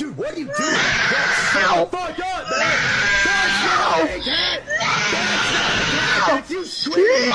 Dude, what are you doing? That's so fuck up, man! That's not a big! That's not a you scream,